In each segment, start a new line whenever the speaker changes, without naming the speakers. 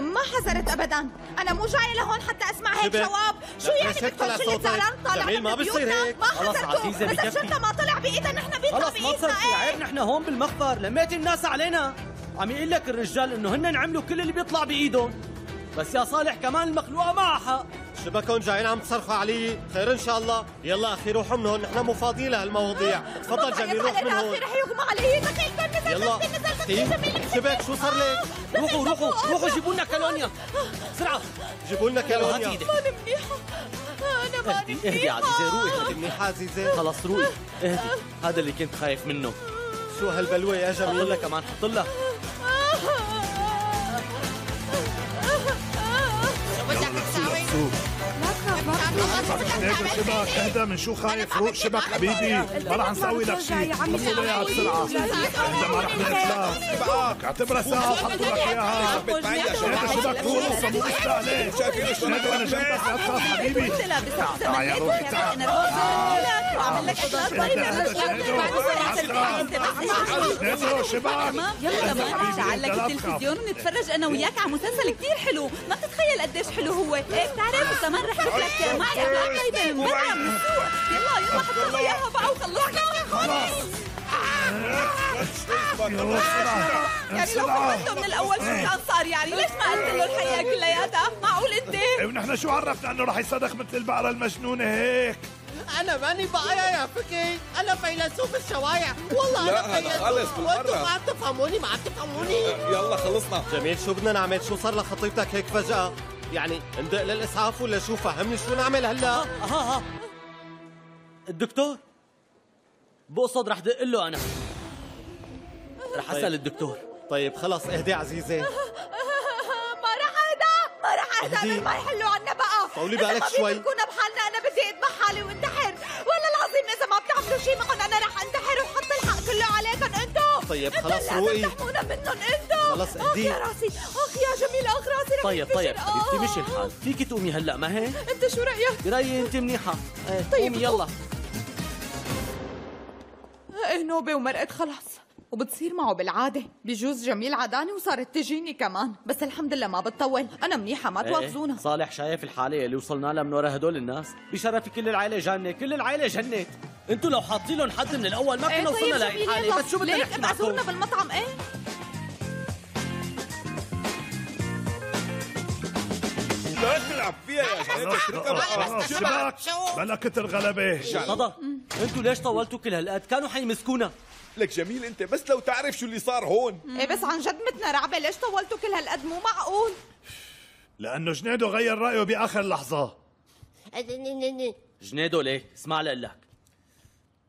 ما حذرت ابدا أنا مو جاية لهون حتى أسمع هيك. جواب شو يعني بدكم
صوتك؟
زعلان طالع
ما بيصير؟ هيك.
ما
عزيزة،
بس. الشرطة ما طلع بإيدها نحن بيطلع
خلص ما تصير في
بايدنا
عيب نحن هون بالمخبر لميت الناس علينا عم يقول لك الرجال إنه هن عملوا كل اللي بيطلع بإيدهم بس يا صالح كمان المخلوقة معها حق
شبكون جايين عم تصرخوا علي. خير إن شاء الله. يلا أخي روحوا من هون. نحن مو فاضيين لهالمواضيع تفضل جميل روح من هون.
رح يغمى علي
يلا. أخي
جميل
شبك شو صار لك؟
روحوا روحوا روحوا جيبوا لنا كالونيا. بسرعة.
جيبوا لنا كالونيا.
ماني منيحة. أنا ماني
اهدي اهدي عزيزة روقي
هذه منيحة. عزيزة.
خلص روقي اهدي هذا اللي كنت خايف منه.
شو هالبلوه يا
حط
جميل
لها كمان حط لها.
شبك اهدى من شو خايف روق شبك حبيبي. ما رح نسوي لك شيء. بسرعة اهدى ما رح نقتلك شبك اعتبرها ساعه وحطوا لك اياها هيدا شبك روق القصة مو مستاهله
شايفين
هيدا أنا جنبك لا تخاف حبيبي تعال يا روحي تعال
وعمل لك
نزلوا شبك
يلا كمان نشعل لك. التلفزيون ونتفرج أنا وياك على مسلسل كتير حلو ما بتتخيل قديش حلو هو إيه بتعرف وكمان رح لك معي اكلات طيبه من برا من السوق يلا يلا لنا اياها بقى وخلصنا
خلاص
يعني لو فهمته من الأول شو كان صار يعني ليش ما قلت له الحقيقة كلياتها؟ معقول أنت؟
إيه، ونحن شو عرفنا إنه رح يصرخ مثل البقرة المجنونة هيك؟
أنا ماني بقايا يا فكي. أنا فيلسوف الشوارع. والله
أنا
فيلسوف. وأنتم ما عم تفهموني ما عم تفهموني
يلا خلصنا.
جميل شو بدنا نعمل؟ شو صار لخطيبتك هيك فجأة؟ يعني ندق للإسعاف ولا شو؟ فهمني شو نعمل هلأ؟
ها ها الدكتور؟ بقصد رح دق له أنا. رح اسال الدكتور
طيب خلص اهدي عزيزة
ما راح أهدى ما راح أهدى. ما يحلوا عنا بقى.
طولي بالك
ما
شوي.
بيتركونا بحالنا أنا بدي اذبح حالي وانتحر. ولا العظيم إذا ما بتعملوا شيء معهم أنا راح انتحر وحط الحق كله عليكم أنتم
طيب
اللي
روقي.
لازم تحمونا منهم أنتم
خلص
أخ
اهدي.
يا راسي أخ يا جميل أخ راسي رح
طيب. طيب
آه.
حبيبتي مشي الحال فيك تقومي هلأ ما هيك
أنت شو رأيك؟
رأيي انت منيحة. إيه
طيب.
قومي يلا.
إيه نوبة ومرقت خلص وبتصير معه بالعادة. بجوز جميل عداني وصارت تجيني كمان. بس الحمد لله ما بتطول. أنا منيحة ما
إيه،
تواخذونا.
صالح شايف الحالة اللي وصلنا لها من ورا هدول الناس. بشرفي كل العائلة جنة كل العائلة جنت أنتوا لو حاطين لهم حد من الأول ما
إيه
كنا
طيب
وصلنا لهي
يلا.
بس شو بدنا نحكي معكم؟
بالمطعم؟ إيه.
لا تلعب فيها يا.
شبك بلا كتر غلبه
غضا أنتوا ليش طولتوا كل هالقد؟ كانوا حيمسكونا.
لك جميل انت بس لو تعرف شو اللي صار هون.
إيه بس عن جد متنا رعبة ليش طولتوا كل هالقد؟ مو معقول.
لأنه جنيدو غير رأيه بآخر لحظة.
جنيدو ليه؟ اسمع لك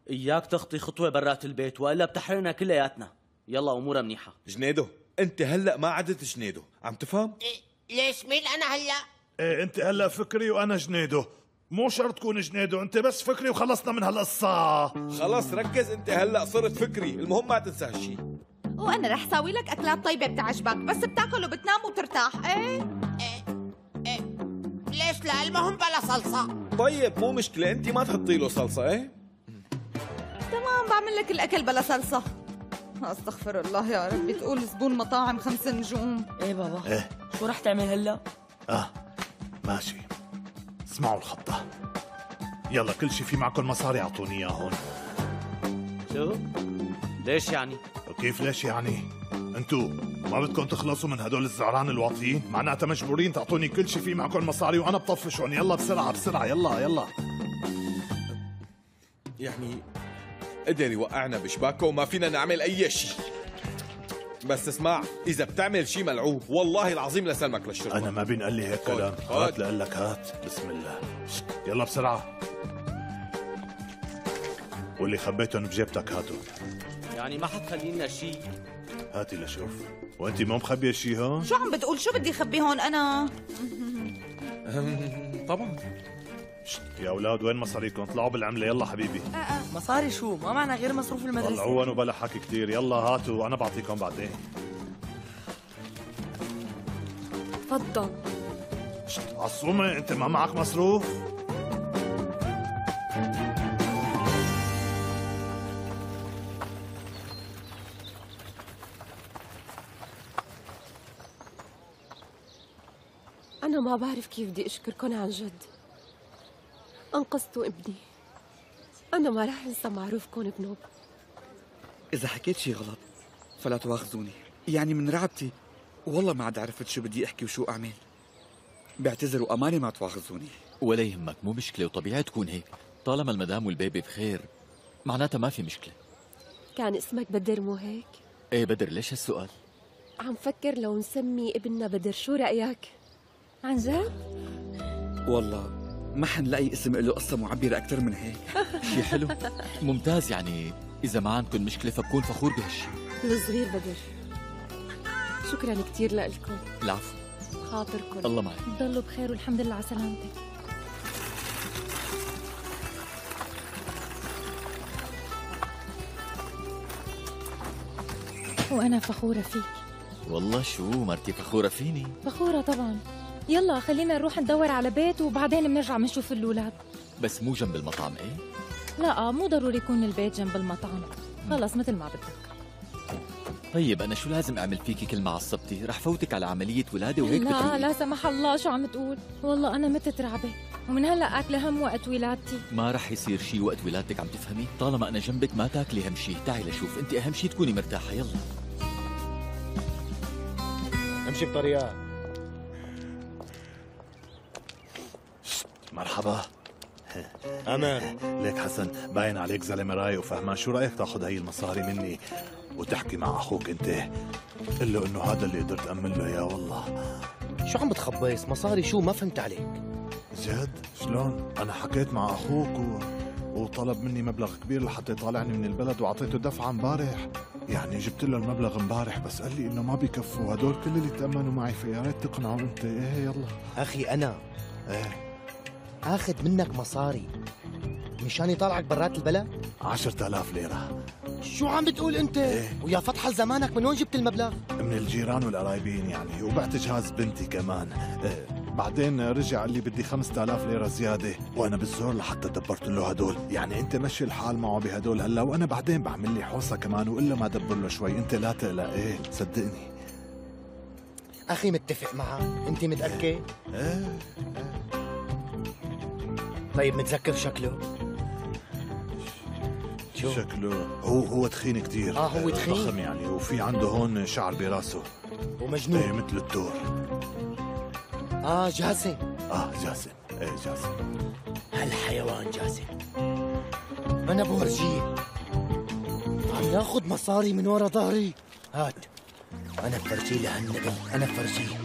إياك تخطي خطوة برات البيت وإلا بتحرقنا كلياتنا. يلا امورها منيحة.
جنيدو انت هلأ ما عدت جنيدو عم تفهم؟
ليش مين أنا هلأ؟
إيه انت هلأ فكري وأنا جنيدو. مو شرط تكون جنيدو انت بس فكري وخلصنا من هالقصة.
خلص ركز انت هلأ صرت فكري المهم ما تنسى هالشي.
وأنا رح ساوي لك أكلات طيبة بتعجبك بس بتاكل وبتنام وترتاح. إيه؟
ليش لا؟ المهم بلا صلصة.
طيب مو مشكلة انت ما تحطي له صلصة إيه؟
تمام بعمل لك الأكل بلا صلصة. أستغفر الله يا ربي تقول زبون مطاعم خمس نجوم.
إيه بابا؟
إيه.
شو رح تعمل هلأ؟
آه ماشي. اسمعوا الخطة. يلا كل شي في معكم مصاري أعطوني اياه هون
شو؟ ليش يعني؟
وكيف ليش يعني؟ أنتو ما بدكم تخلصوا من هدول الزعران الواطيين؟ معناتها مجبورين تعطوني كل شي في معكم مصاري وأنا بطفشهم. يلا بسرعة بسرعة يلا يلا.
يعني قدر يوقعنا بشباكه وما فينا نعمل أي شيء. بس اسمع إذا بتعمل شيء ملعوب والله العظيم لسلمك للشرطة.
أنا ما بينقال لي هيك كلام. هات لقول لك هات. بسم الله. يلا بسرعة. واللي خبيتهم بجيبتك هاتوا.
يعني ما حتخلي لنا شيء
هاتي لشوف. وانت مو مخبية شي هون؟
شو عم بتقول؟ شو بدي خبي هون أنا؟
طبعا.
يا أولاد وين مصاريكم؟ طلعوا بالعملة يلا حبيبي.
مصاري شو؟ ما معنا غير مصروف المدرسة.
طلعوهم وبلا حكي كتير. يلا هاتوا وأنا بعطيكم بعدين.
تفضل.
عصومه أنت ما معك مصروف؟
أنا ما بعرف كيف بدي أشكركم عن جد. أنقذتوا ابني أنا ما رح أنسى معروفكم بنوب
إذا حكيت شي غلط فلا تواخذوني يعني من رعبتي والله ما عاد عرفت شو بدي أحكي وشو أعمل بعتذر وأمانة ما تواخذوني
ولا يهمك مو مشكلة وطبيعي تكون هيك طالما المدام والبيبي بخير معناتها ما في مشكلة
كان اسمك بدر مو هيك؟
إيه بدر ليش هالسؤال؟
عم فكر لو نسمي ابننا بدر شو رأيك؟ عن جد؟
والله ما حنلاقي اسم له قصة معبرة أكثر من هيك.
شي حلو. ممتاز يعني. إذا ما عندكم مشكلة فبكون فخور بهالشي.
الصغير بدر. شكرا كثير لكم
العفو.
خاطركم.
الله معك.
ضلوا بخير والحمد لله على سلامتك. وأنا فخورة فيك.
والله شو مرتي فخورة فيني؟
فخورة طبعا. يلا خلينا نروح ندور على بيت وبعدين بنرجع بنشوف الأولاد
بس مو جنب المطعم إيه؟
لا مو ضروري يكون البيت جنب المطعم. خلص مثل ما بدك.
طيب أنا شو لازم أعمل فيكي كل ما عصبتي؟ رح فوتك على عملية ولادة وهيك
لا
بتروقي.
لا سمح الله شو عم تقول؟ والله أنا متت رعبة ومن هلأ أكلة هم وقت ولادتي.
ما رح يصير شي وقت ولادتك عم تفهمي؟ طالما أنا جنبك ما تاكلي هم شي. تعي لشوف أنت أهم شي تكوني مرتاحة. يلا.
أمشي بطريقة.
مرحبا.
أمان.
ليك حسن باين عليك زلمة رايق وفهمان. شو رأيك تاخذ هي المصاري مني وتحكي مع أخوك أنت؟ قل له إنه هذا اللي قدرت أمن له إياه والله.
شو عم بتخبص مصاري شو؟ ما فهمت عليك.
جد شلون؟ أنا حكيت مع أخوك و... وطلب مني مبلغ كبير لحتى يطالعني من البلد وأعطيته دفعة امبارح. يعني جبت له المبلغ امبارح بس قال لي إنه ما بكفوا هدول كل اللي تأمنوا معي فيا ريت تقنعوا أنت. إيه يلا.
أخي أنا.
إيه.
آخذ منك مصاري. مشان يطلعك برات البلد
عشرة آلاف ليرة.
شو عم بتقول أنت؟
إيه؟
ويا فتح زمانك من وين جبت المبلغ؟
من الجيران والقرايبين يعني وبعت جهاز بنتي كمان. إيه بعدين رجع قال لي بدي خمسة آلاف ليرة زيادة وأنا بالزور لحتى دبرت له هدول. يعني أنت مشي الحال معه بهدول هلا وأنا بعدين بعمل لي حوصة كمان وإلا ما دبر له شوي. أنت لا تقلق إيه صدقني.
أخي متفق معك أنت متأكد؟
إيه.
طيب متذكر شكله؟ شو؟
شكله هو هو تخين كتير.
آه، هو تخين؟
ضخم يعني وفي عنده هون شعر براسه.
ومجنون.
إيه مثل الدور.
آه جاسم.
آه جاسم. إيه جاسم.
هالحيوان جاسم. أنا بورجيه عم ياخذ مصاري من ورا ظهري. هات. أنا بفرجيه لهالنبي. أنا بفرجيه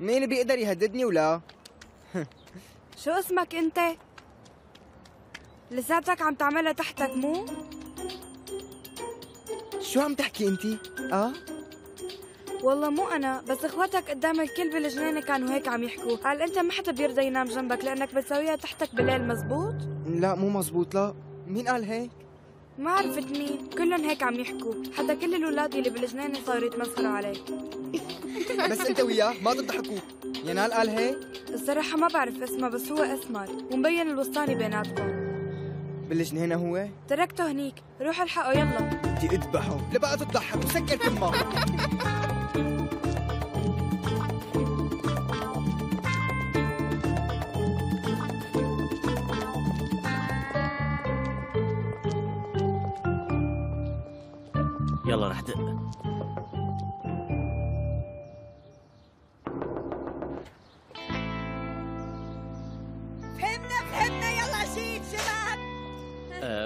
مين بيقدر يهددني ولا؟
شو اسمك انت؟ لساتك عم تعملها تحتك مو؟
شو عم تحكي انت؟ آه؟
والله مو أنا بس إخواتك قدام الكل بالجنينة كانوا هيك عم يحكوا قال أنت ما حدا بيرضى ينام جنبك لأنك بتسويها تحتك بالليل مزبوط
لا مو مزبوط لا مين قال هيك؟
ما عرفت مين كلهم هيك عم يحكوا حتى كل الأولاد اللي بالجنينة صاروا يتمسخروا عليك
بس انت وياه ما تضحكوا ينال قال هيك؟
الصراحة ما بعرف اسمه بس هو اسمر ومبين الوسطاني بيناتكم.
بالجنينة هو؟
تركته هنيك. روح الحقه يلا.
بدي اذبحه. لا بقى تضحك وسكر تمك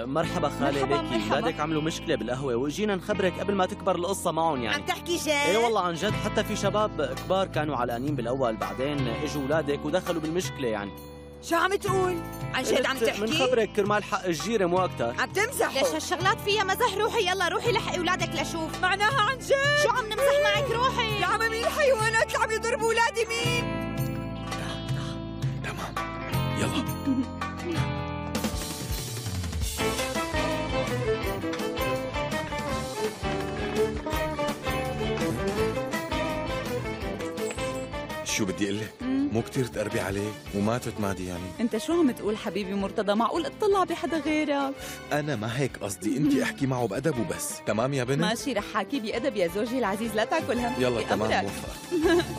مرحبا خالي
مرحبا،
ليكي
مرحبا.
ولادك عملوا مشكلة بالقهوة. وجينا نخبرك قبل ما تكبر القصة معهم يعني.
عم تحكي جد؟
إيه والله عن جد حتى في شباب كبار كانوا علقانين بالأول بعدين إجوا اولادك ودخلوا بالمشكلة يعني.
شو عم تقول؟ عن جد عم
قلت
تحكي؟
منخبرك كرمال حق الجيرة مو أكثر
عم تمزحوا
ليش هالشغلات فيها؟ مزح روحي. يلا روحي لحقي اولادك لشوف
معناها عن جد؟
شو عم نمزح معك روحي؟
يا عم مين الحيوانات اللي عم يضربوا اولادي مين؟
يلا. شو بدي أقول لك؟ مو كثير تقربي عليه وما تتمادي يعني.
أنت شو عم تقول حبيبي مرتضى؟ معقول اطلع بحدا غيرك؟
أنا ما هيك قصدي. انت أحكي معه بأدب وبس. تمام يا بنت؟
ماشي رح حاكي بأدب يا زوجي العزيز. لا تاكل هم
يلا تمام. موفق.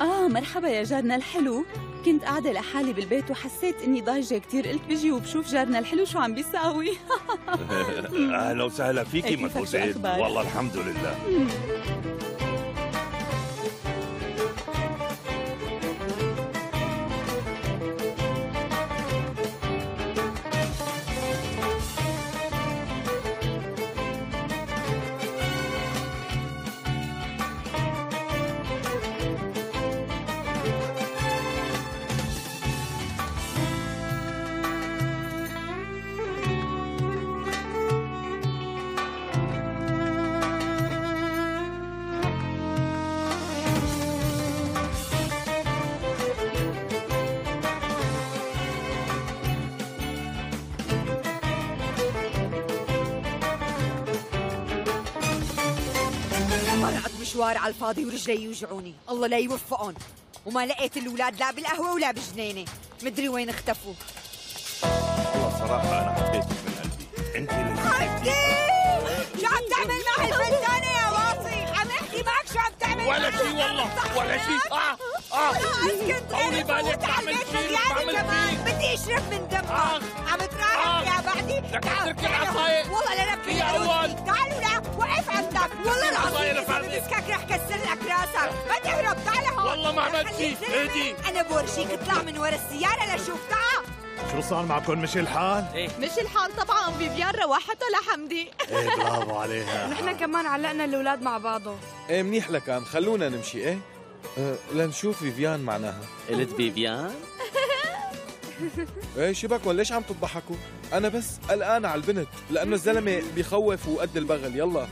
آه مرحبا يا جارنا الحلو؟ كنت قاعدة لحالي بالبيت وحسيت إني ضايجة كتير. قلت بيجي وبشوف جارنا الحلو شو عم بيساوي.
أهلا وسهلا فيكي
أخبارك؟
والله الحمد لله.
مشوار على الفاضي ورجلي يوجعوني. الله لا يوفقهم وما لقيت الأولاد لا بالقهوة ولا بجنينة. مدري وين اختفوا.
والله صراحة أنا حبيتك من قلبي. انت اللي
حبيبتي! شو عم تعمل مع الفلتانه يا واصي عم أحكي معك شو عم تعمل
ولا شيء والله ولا شيء آه. آه.
أسكت
طولي بالك بعمل فيك بعمل فيك
بدي أشرب من دمك عم تراهن يا بعدي.
لك تركي. العصاية.
والله لا نبكي
يا أول.
تعال ولا وقف عندك. والله
العصاية
العظيم
إذا.
بمسكك رح كسر لك راسك. ما تهرب تعال هون.
والله ما عملت شيء. اهدي.
أنا بورجيك اطلع من ورا السيارة لشوف تعال
شو صار معكم مشي الحال؟
إيه.
مشي الحال طبعا فيفيان روحته لحمدي.
إيه برافو عليها.
نحن كمان علقنا الأولاد مع بعضهم
إيه منيح لكان خلونا نمشي إيه؟ لنشوف فيفيان معناها.
قلت فيفيان؟
إيه شبكون ليش عم تضحكوا؟ أنا بس قلقان على البنت لأنه الزلمة بيخوف وقد البغل. يلا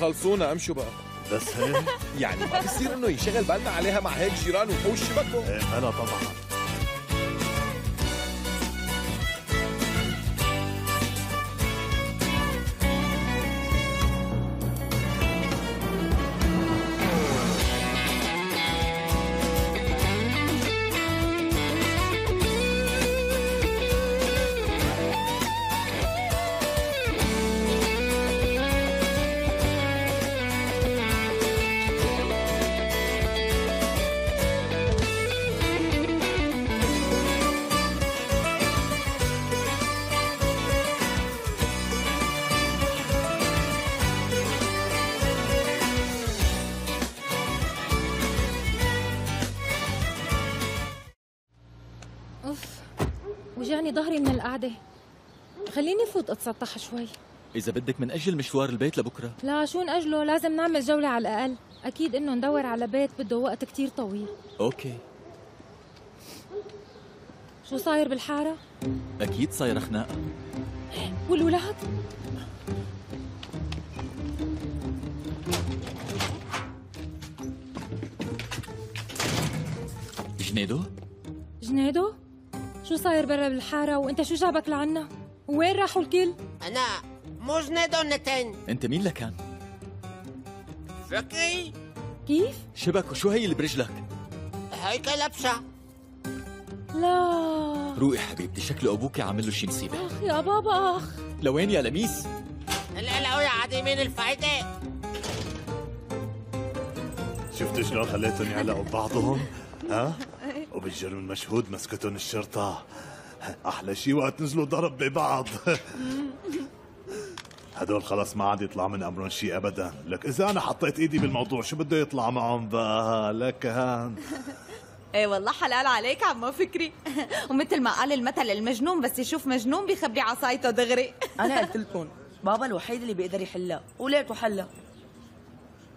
خلصونا امشوا بقى.
بس هيك؟
يعني ما بصير إنه يشغل بالنا عليها مع هيك جيران وحوش شبكهم
إيه بلا طبعا.
أوف وجعني ظهري من القعدة. خليني فوت أتسطح شوي.
إذا بدك منأجل مشوار البيت لبكرة.
لا شو نأجله؟ لازم نعمل جولة على الأقل. أكيد إنه ندور على بيت بده وقت كتير طويل.
okay.
شو صاير بالحارة؟
أكيد صايرة خناقة
والولاد؟
جنيدو؟
جنيدو؟ شو صاير برا بالحارة وانت شو جابك لعنا؟ وين راحوا الكل؟
أنا مو جنيدو نتن
أنت مين لكان؟
فكري
كيف؟
شبك وشو هي اللي برجلك؟
هيك لبشة
لا
روقي حبيبتي شكله أبوك عامل له شي مصيبة
أخ يا بابا أخ
لوين يا لميس؟
لا لا يا عديمين الفايدة
شفتوا شلون خليتهم يعلقوا ببعضهم؟ ها؟ وبالجرم المشهود مسكتهم الشرطة. أحلى شي وقت نزلوا ضرب ببعض. هدول خلص ما عاد يطلع من أمرهم شيء ابدا. لك إذا أنا حطيت إيدي بالموضوع شو بده يطلع معهم بقى؟ لك هان.
إيه والله حلال عليك عمو فكري. ومثل ما قال المثل المجنون بس يشوف مجنون بيخبي عصايته دغري.
أنا قلت لكم بابا الوحيد اللي بيقدر يحلها وليته حلها.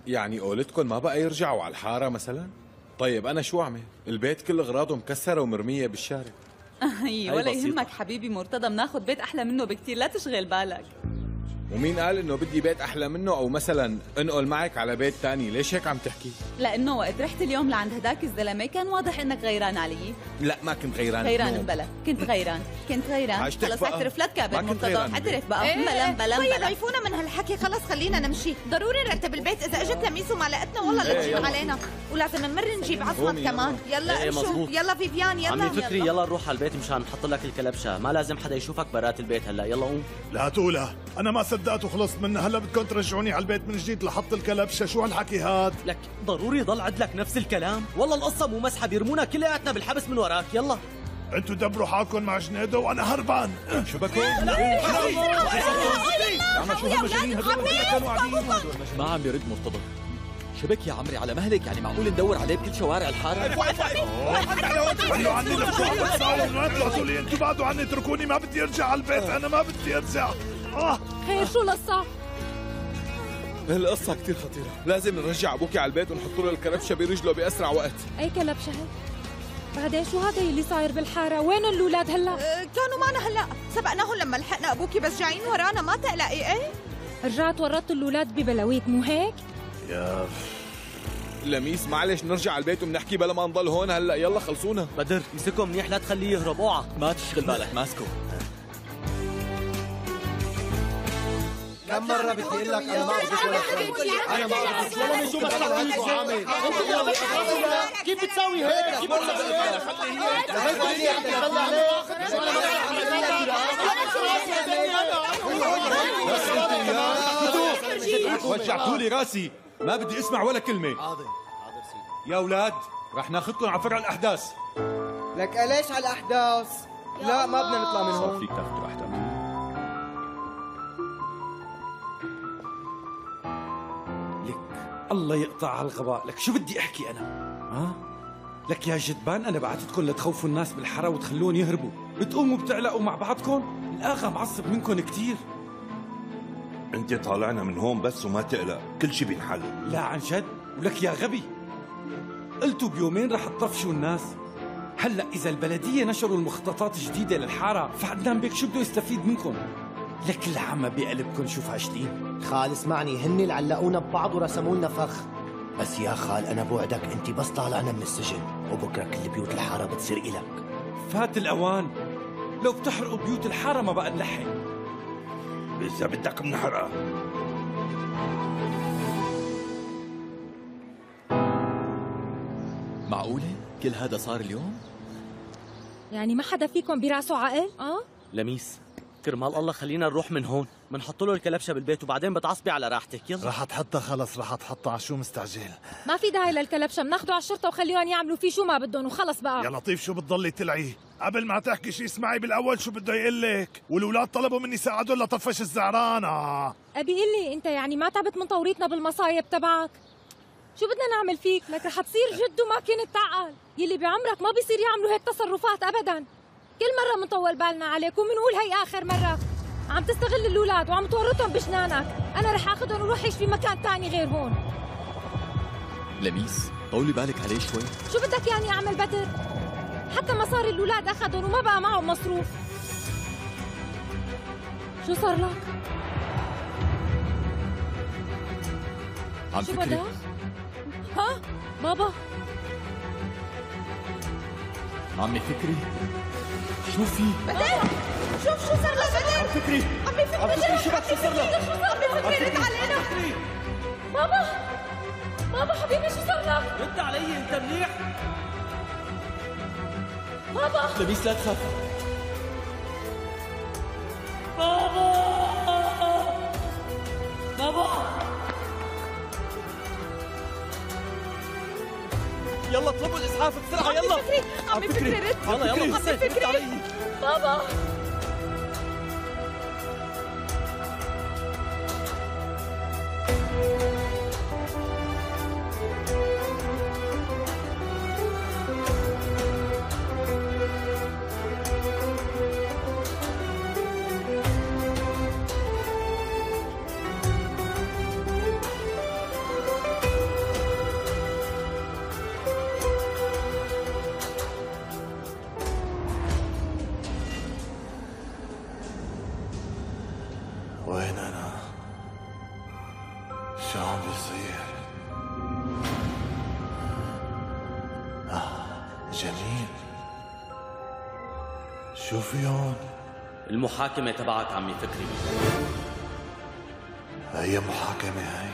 يعني قولتكم ما بقى يرجعوا على الحارة مثلا؟ طيب أنا شو أعمل؟ البيت كل أغراضه مكسرة ومرمية بالشارع.
هي ولا يهمك حبيبي مرتضى بناخذ بيت أحلى منه بكتير لا تشغل بالك.
ومين قال إنه بدي بيت أحلى منه؟ أو مثلا انقل معك على بيت تاني. ليش هيك عم تحكي؟
لأنه وقت رحت اليوم لعند هداك الزلمة كان واضح إنك غيران علي.
لا ما كنت غيران.
غيران. بلا. كنت غيران. كنت غيران. خلص. أعترف لا تكابر مرتضى. أعترف بقى.
إيه،
بلا بلا
طيب
بلا.
عيفونا من هالحكي. خلص خلينا نمشي. ضروري نرتب البيت. إذا إجت لميس ومعلقتنا والله لا
إيه،
تجيب. علينا. ولازم نمر نجيب عصمت. كمان. يلا
إيه،
امشوا. يلا فيفيان يلا
عمي فكري يلا نروح على البيت مشان نحط لك الكلبشة. ما لازم حدا يشوفك برات البيت هلا. يلا قوم.
لا تقولها. أنا ما صدقت وخلصت منها هلا بدكم ترجعوني على البيت من جديد لحط الكلبشه شو هالحكي هاد
لك ضروري يضل عندك نفس الكلام والله القصة مو مسحه بيرمونا كلياتنا بالحبس من وراك يلا
أنتوا دبروا حالكم مع جنيدو وأنا هربان
شو بكون
ما عم يرد مرتضى شبك يا عمري على مهلك يعني معقول ندور عليه بكل شوارع الحاره
بعدوا عني أنتوا بعدوا عني اتركوني ما بدي ارجع على البيت أنا ما بدي ارجع آه
خير. شو القصة؟
القصة كتير خطيرة. لازم نرجع أبوكي على البيت ونحط له الكربشة برجله بأسرع وقت.
أي كلبشة هيك؟ بعدين شو هذا اللي صاير بالحارة؟ وين الأولاد هلا؟
أه، كانوا معنا هلا. سبقناهم لما لحقنا أبوكي بس جايين ورانا ما تقلقي إيه؟
رجعت ورطت الأولاد ببلاويك مو هيك؟
يا
لميس معلش نرجع على البيت وبنحكي بلا ما نضل هون هلا. يلا خلصونا.
بدر مسكه منيح لا تخليه يهرب. اوعى.
ما تشغل بالك ماسكه.
كم مرة بدي أقول لك أنا ما بدي ولا شيء أنا ما بدي ولا شو مصلحتكم عامل كيف بتسوي هيك؟ كيف بتسوي
وجعتوا لي راسي ما بدي اسمع ولا كلمة يا أولاد رح ناخذكم على فرع الأحداث
لك ليش على الاحداث لا ما بدنا نطلع من هون
فيك تاخذوا راحتك
الله يقطع على الغباء لك. شو بدي أحكي أنا؟ ها؟ لك يا جدبان أنا بعتتكم لتخوفوا الناس بالحاره وتخلون يهربوا. بتقوموا بتعلقوا مع بعضكم؟ الاغا معصب منكم كتير.
أنت طالعنا من هون بس وما تقلق. كل شي بينحل.
لا عن جد ولك يا غبي. قلتوا بيومين رح تطفشوا الناس. هلأ إذا البلدية نشروا المخططات الجديده للحارة فعدنان بيك شو بده يستفيد منكم؟ لك العمى بقلبكم شو فاشلين
خال اسمعني هن اللي علقونا ببعض ورسموا لنا فخ بس يا خال أنا بوعدك أنت بس طالعنا من السجن وبكرة كل بيوت الحارة بتصير إلك
فات الأوان لو بتحرقوا بيوت الحارة ما بقى نلحق
إذا بدك بنحرقها
معقولة؟ كل هذا صار اليوم؟
يعني ما حدا فيكم براسه عقل؟ آه؟
لميس كرمال الله خلينا نروح من هون. بنحط له الكلبشة بالبيت وبعدين بتعصبي على راحتك. يلا.
رح تحطها خلص رح تحطها على شو مستعجل.
ما في داعي للكلبشة بناخده على الشرطة وخليهم يعملوا فيه شو ما بدهم وخلص بقى.
يا لطيف شو بتضلي تلعي؟ قبل ما تحكي شي اسمعي بالأول شو بده يقول لك والولاد طلبوا مني ساعدهم لطفش الزعران آه.
أبي قل لي أنت يعني ما تعبت من توريطنا بالمصايب تبعك؟ شو بدنا نعمل فيك؟ لك رح تصير جد وما كنت تعقل. يلي بعمرك ما بيصير يعملوا هيك تصرفات أبدا. كل مرة منطول بالنا عليك ومنقول هي آخر مرة عم تستغل الأولاد وعم تورطهم بجنانك أنا رح آخذهم وروح عيش في مكان تاني غير هون
لميس طولي بالك عليه شوي
شو بدك يعني أعمل بدر؟ حتى مصاري الأولاد أخذهم وما بقى معهم مصروف شو صار لك؟
عم
شو بدك؟ ها؟ بابا
عمي فكري شو في؟
بدر شوف شو صار لبدر
فكري
عمي فكري
عم فكري شو بك شو صار لك؟
عمي فكري رد علينا.
بابا بابا حبيبي شو صار لك؟
رد علي انت منيح؟
بابا
لميس لا تخاف.
بابا بابا يلا اطلبوا الاسعاف بسرعة يلا.
عمي فكري عمي فكري رد
يلا يلا.
عمي فكري
بابا.
المحاكمة تبعك عمي فكري.
أي محاكمة هاي؟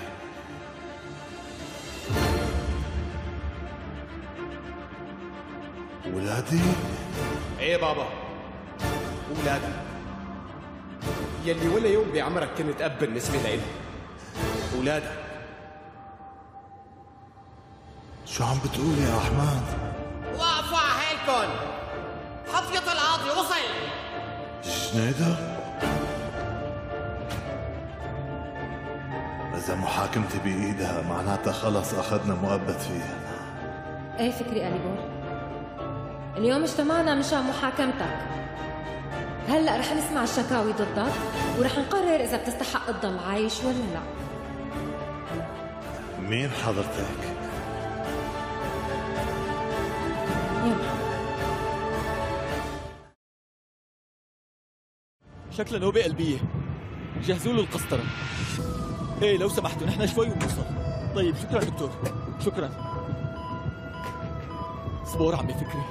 ولادي؟
إيه بابا؟ ولادي. يلي ولا يوم بعمرك كنت أب بالنسبة لإلي. ولادك.
شو عم بتقول يا أحمد؟
وقفوا على حيلكن حفيظ القاضي وصل.
جنيدة؟ إذا محاكمتي بإيدها معناتها خلص أخذنا مؤبد فيها
إيه فكري أليبور اليوم اجتمعنا مشان محاكمتك هلأ رح نسمع الشكاوي ضدك ورح نقرر إذا بتستحق تضل عايش ولا لا
مين حضرتك؟
شكلها نوبة قلبية جهزوا له القسطرة. إيه لو سمحتوا نحن شوي وبنوصل طيب شكرا دكتور. شكرا. صبور عمي فكري.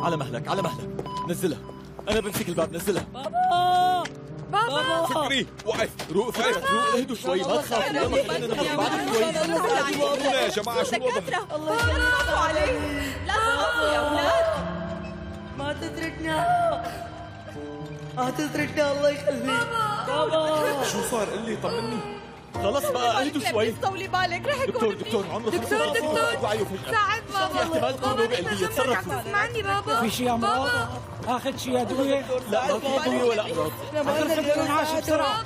على مهلك على مهلك. نزلها. أنا بمسك الباب نزلها.
بابا! بابا!
فكري وقف. روق وقف روق اهدوا شوي ما تخافوا يلا خلينا نخلص بعد شوي. يا جماعة شو الوضع
الله عليه لا تخافوا يا أولاد.
ما تتركنا ما تتركنا الله يخليك. بابا!
شو صار؟ قل لي طمني.
خلص بقى اهدوا شوي.
طولي بالك. رح يكون
دكتور دكتور عمره
دكتور دكتور. بابا
احتمال تكون نوبة قلبية تصرفوا
اسمعني بابا
في شيء يا مراد اخذ شيء ادويه
لا ما في ادوية ولا امراض
اخذ نعاش بسرعة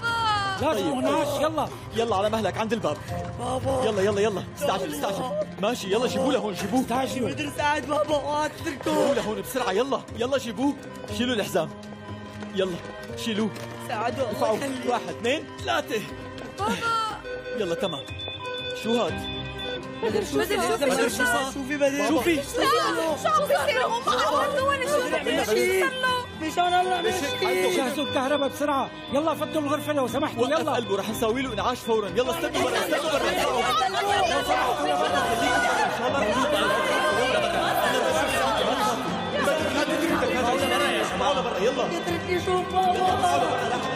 لازم نعاش يلا
يلا على مهلك عند الباب
بابا
يلا يلا يلا استعجل استعجل ماشي يلا جيبوه لهون جيبوه
استعجلوا
بدي ساعد بابا تتركوه
جيبوه لهون بسرعة يلا يلا جيبوه شيلوا الحزام يلا شيلوه
ساعدوا
ارفعوا واحد اثنين ثلاثة
بابا
يلا تمام شو هاد؟
بدر شو
بدر شو
بدر
في
شو صار شوفي بدر
شوفي
لا شو عم بيصير هم عملوا وأنا شو بدي
مشان
جهزوا الكهرباء بسرعة يلا فضوا الغرفه لو سمحتوا يلا
قلبه رح نسوي له انعاش فورا يلا استنوا برا استنوا برا يلا
تتركني شوف بابا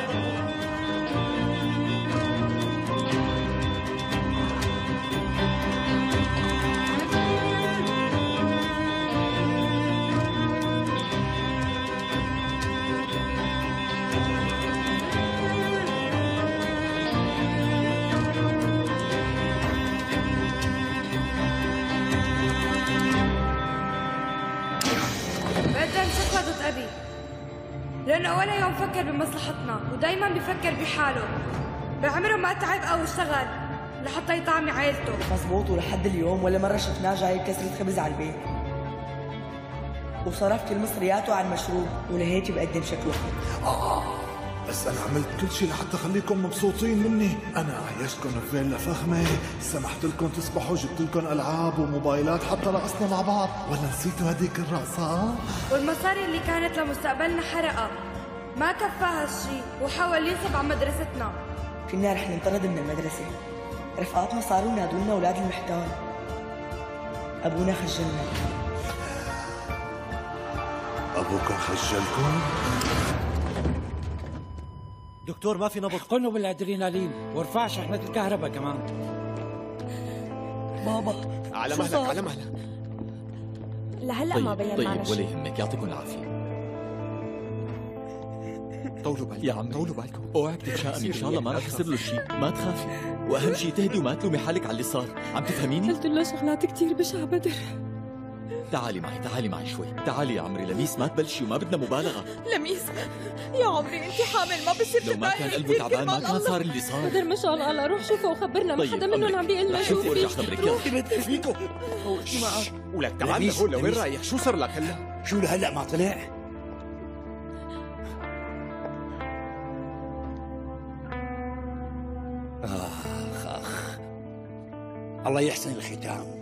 ولا يوم فكر بمصلحتنا ودايما بفكر بحاله. بعمره ما تعب أو اشتغل لحتى يطعمي عائلته
مزبوط ولحد اليوم ولا مرة شفناه جايب كسرة خبز على البيت. وصرف كل مصرياته على المشروب ولهيك بقدم شكوى.
آه بس أنا عملت كل شيء لحتى خليكم مبسوطين مني. أنا عيشتكم في فيلا فخمة. سمحت لكم تسبحوا جبت لكم ألعاب وموبايلات حتى رقصنا مع بعض. ولا نسيتوا هديك الرقصة؟
والمصاري اللي كانت لمستقبلنا حرقها ما كفى هالشي وحاول ينصب على مدرستنا.
كنا رح ننطرد من المدرسة. رفقاتنا صاروا ينادونا أولاد المحتال أبونا خجلنا.
أبوكم خجلكم؟
دكتور ما في نبض. قنوا بالأدرينالين. وارفع شحنة الكهرباء كمان.
بابا
على مهلك؟ على مهلك.
لهلا ما
طيب
بين معنا
طيب ولا يهمك يعطيكم العافية.
طولوا بالكم
يا عمي
طولوا بالكم
اوعك تتشائمي إن شاء الله ما رح يصير له شيء. ما تخافي. وأهم شيء تهدي وما تلومي حالك على اللي صار عم تفهميني؟
قلت له شغلات كتير بشعة بدر.
تعالي معي تعالي معي شوي. تعالي يا عمري لميس ما تبلشي وما بدنا مبالغة.
لميس يا عمري أنت حامل ما بصير
لو ما كان قلبه تعبان ما كان صار اللي صار.
بدر مشان الله روح شوفه وخبرنا. ما
طيب،
حدا منهم عم بيقول لنا شو
شوفوا
في
ارجع خبرك يلا
فيكم شو معك
ولك تعال لهون لوين رايح؟ شو صار لك هلا؟
شو لهلا ما طلع؟
الله يحسن الختام.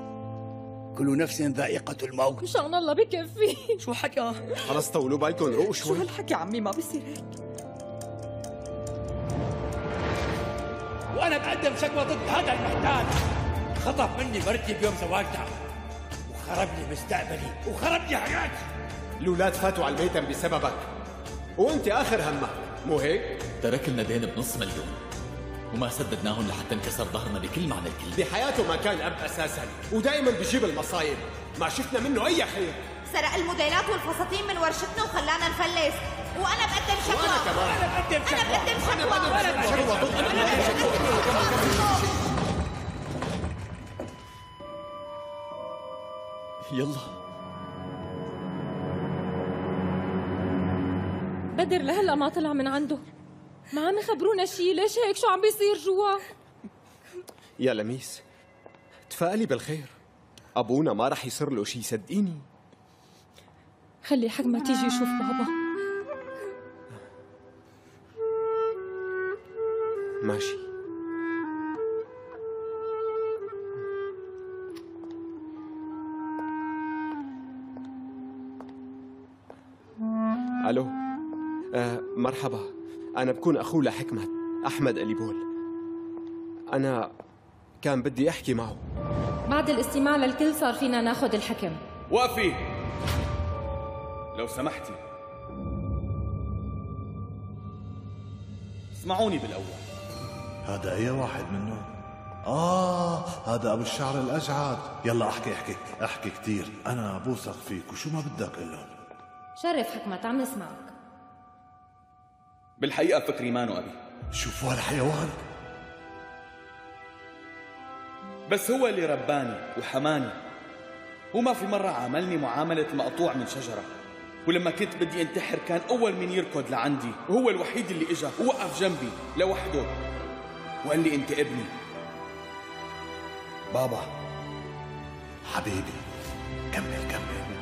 كل نفس ذائقة الموت.
مشان الله بكفي
شو حكى؟
خلص طولوا بالكم روقوا
شو
شوي.
هالحكي عمي؟ ما بيصير هيك.
وأنا بقدم شكوى ضد هذا المحتال. خطف مني مرتي بيوم زواجنا وخرب لي مستقبلي. وخرب لي حياتي.
الاولاد فاتوا على الميتم بسببك. وأنت آخر همك. مو هيك؟
ترك لنا دين بنص مليون. وما سددناهم لحتى انكسر ظهرنا بكل معنى الكلمة.
بحياته ما كان أب أساسا ودائما بيجيب المصايب. ما شفنا منه أي خير
سرق الموديلات والفساتين من ورشتنا وخلانا نفلس. وأنا بقدم شكوى.
وأنا كمان.
أنا بقدم شكوى. أنا بقدم شكوى.
يلا.
بدر لهلا ما طلع من عنده. ما عم يخبرونا شيء ليش هيك؟ شو عم بيصير جوا؟
يا لميس تفائلي بالخير. أبونا ما رح يصير له شيء صدقيني.
خلي حكمة تيجي يشوف بابا.
ماشي. ألو. آه مرحبا. أنا بكون أخوه لحكمت أحمد اليبول أنا كان بدي أحكي معه.
بعد الاستماع للكل صار فينا ناخذ الحكم.
وقفي لو سمحتي. اسمعوني بالأول.
هذا أي واحد منهم؟ آه هذا أبو الشعر الأجعد. يلا أحكي أحكي أحكي كثير أنا بوثق فيك وشو ما بدك قل لهم
شرف حكمة عم نسمعك
بالحقيقة فكري مانو ابي
شوفوا هالحيوان
بس هو اللي رباني وحماني. هو ما في مرة عاملني معاملة مقطوع من شجرة. ولما كنت بدي انتحر كان أول من يركض لعندي. وهو الوحيد اللي إجا ووقف جنبي لوحده. وقال لي أنت ابني.
بابا.
حبيبي كمل كمل.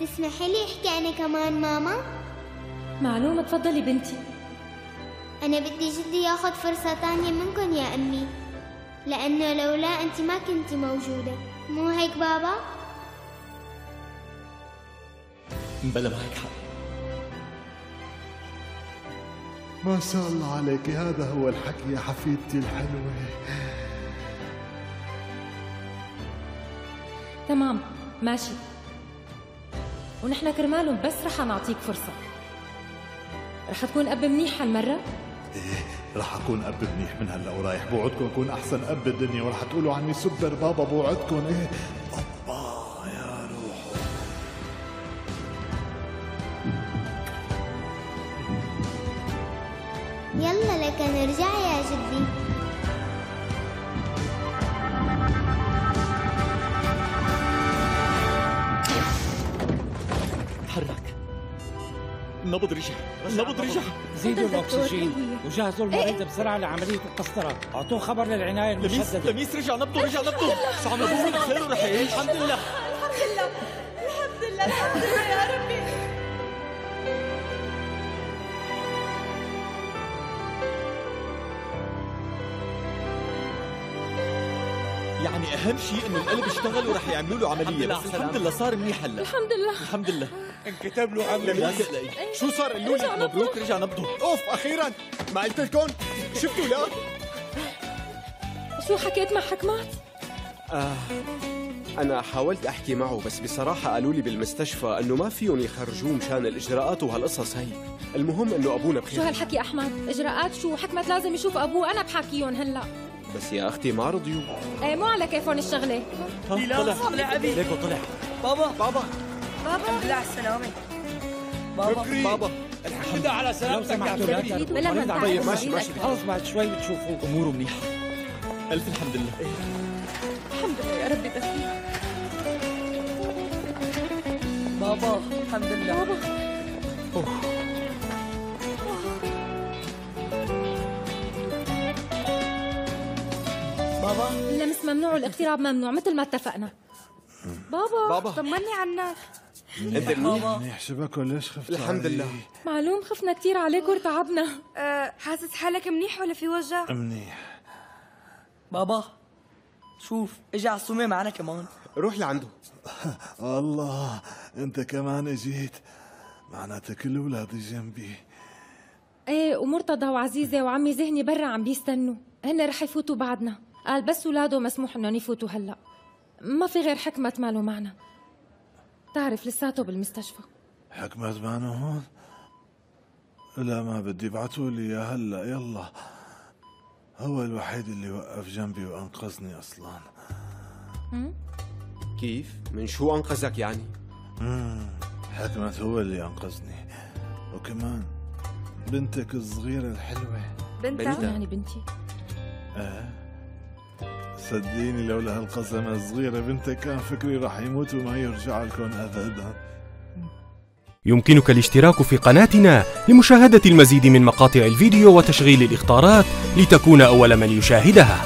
تسمحي لي أحكي أنا كمان ماما؟
معلومة تفضلي بنتي.
أنا بدي جدي ياخذ فرصة تانية منكم يا أمي لأنه لولا أنت ما كنتي موجودة. مو هيك بابا؟
بلا معك حق.
ما شاء الله عليك هذا هو الحكي يا حفيدتي الحلوة.
تمام ماشي. ونحن كرمالهم بس رح نعطيك فرصة. رح تكون أب منيح هالمرة؟
رح أكون أب منيح من هلأ ورايح. بوعدكم أكون أحسن أب بالدنيا ورح تقولوا عني سوبر بابا بوعدكم. إيه.
النبض رجع النبض رجع
زيدوا
الأكسجين.
وجهزوا المريض بسرعة لعملية القسطرة. أعطوه خبر للعناية
لميس
المشددة.
لميس رجع نبضه رجع نبضه. شو عم بقول خير ورح يعيش الحمد لله.
الحمد لله. الحمد لله. الحمد لله يا ربي.
يعني أهم شيء إنه القلب اشتغل ورح يعملوا له
عملية.
بس الحمد لله صار منيح هلأ.
الحمد لله.
الحمد لله.
انكتب له
تقلقي شو صار؟ قولوا
رجع
لي. مبروك رجع نبضه.
أوف أخيرا. ما قلت لكم. شفتوا لا؟
شو حكيت مع حكمات؟
آه أنا حاولت أحكي معه بس بصراحة قالوا لي بالمستشفى إنه ما فيهم يخرجوه مشان الإجراءات وهالقصص هي. المهم إنه أبونا
شو
بخير
هالحكي أحمد؟ إجراءات؟ شو؟ حكمت؟ لازم يشوف أبوه. أنا بحاكيهم هلأ.
بس يا أختي ما رضيوا.
إيه مو على كيفهم الشغلة.
طلع طلع. أبي
ليكو طلع.
بابا.
بابا.
بابا؟ الحمد لله على السلامة. بابا
بابا.
الحمد لله على سلامتك يا
بلا ما
عم
نتعب.
طيب ماشي ماشي.
خلص بعد شوي بتشوفوه
أموره منيحه ألف الحمد لله.
الحمد لله يا ربي دخيل
بابا الحمد لله.
بابا.
بابا.
اللمس ممنوع والاقتراب ممنوع مثل ما اتفقنا. بابا
بابا.
طمني عنك
إنت منيح
منيح شبكه ليش خفت
الحمد؟ لله.
معلوم خفنا كثير عليك وارتعبنا
أه حاسس حالك منيح ولا في وجع؟
منيح.
بابا شوف اجى عصومة معنا كمان.
روح لعنده.
الله أنت كمان إجيت. معناتها كل اولادي جنبي.
إيه ومرتضى وعزيزة وعمي زهني برا عم بيستنوا. هن رح يفوتوا بعدنا. قال بس ولاده مسموح إنهم يفوتوا هلأ. ما في غير حكمة ماله معنا. تعرف لساته بالمستشفى.
حكمت معنا هون؟ لا ما بدي. ابعتوا لي إياه هلأ. يلا. هو الوحيد اللي وقف جنبي وأنقذني أصلا.
كيف؟ من شو أنقذك يعني؟
مم. حكمت هو اللي أنقذني. وكمان بنتك الصغيرة الحلوة.
بنتك؟
يعني بنتي.
إيه. صدقيني لولا هالقسمة الصغيرة بنتك كان فكري رح يموت وما يرجع لكم ابدا.
يمكنك الاشتراك في قناتنا لمشاهدة المزيد من مقاطع الفيديو وتشغيل الإخطارات لتكون أول من يشاهدها.